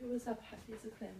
Who was up? Happy as a clam.